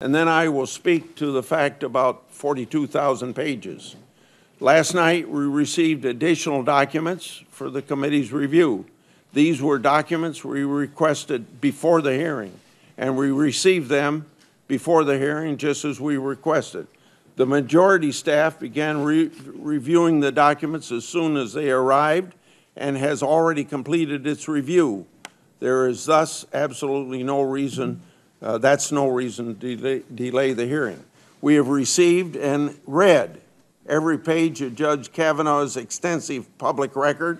and then I will speak to the fact about 42,000 pages. Last night, we received additional documents for the committee's review. These were documents we requested before the hearing, and we received them before the hearing just as we requested. The majority staff began re reviewing the documents as soon as they arrived and has already completed its review. There is thus absolutely no reason, uh, that's no reason to delay, delay the hearing. We have received and read every page of Judge Kavanaugh's extensive public record.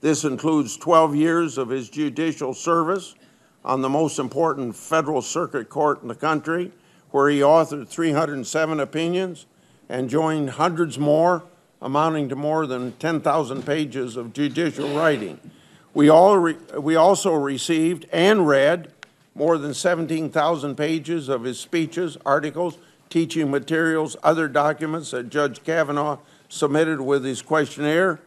This includes 12 years of his judicial service on the most important federal circuit court in the country, where he authored 307 opinions and joined hundreds more, amounting to more than 10,000 pages of judicial writing. We, all we also received and read more than 17,000 pages of his speeches, articles, teaching materials, other documents that Judge Kavanaugh submitted with his questionnaire,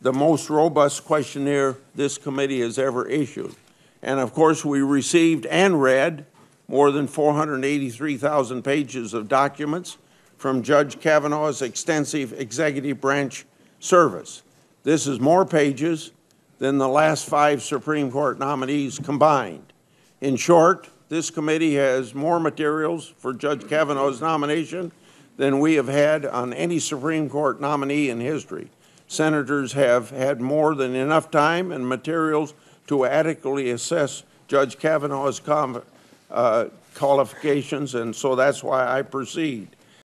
the most robust questionnaire this committee has ever issued. And of course, we received and read more than 483,000 pages of documents from Judge Kavanaugh's extensive executive branch service. This is more pages than the last five Supreme Court nominees combined. In short, this committee has more materials for Judge Kavanaugh's nomination than we have had on any Supreme Court nominee in history. Senators have had more than enough time and materials to adequately assess Judge Kavanaugh's uh, qualifications, and so that's why I proceed.